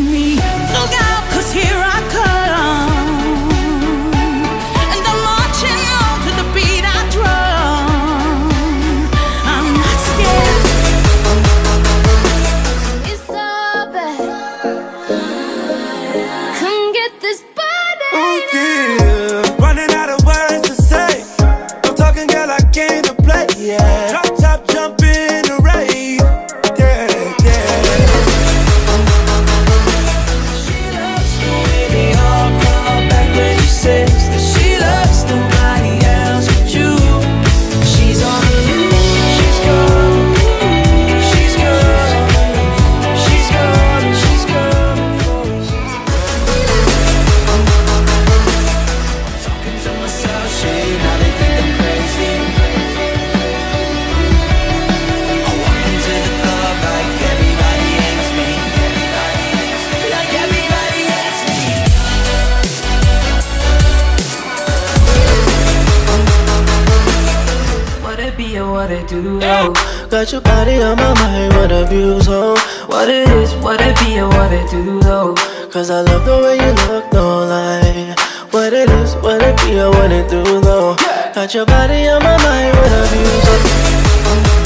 me. Look out, cause here I it do though? Got your body on my mind, what a view, so What it is, what it be, and what it do though? Cause I love the way you look, no lie. What it is, what it be, and what it do, though. Got your body on my mind, what a view, so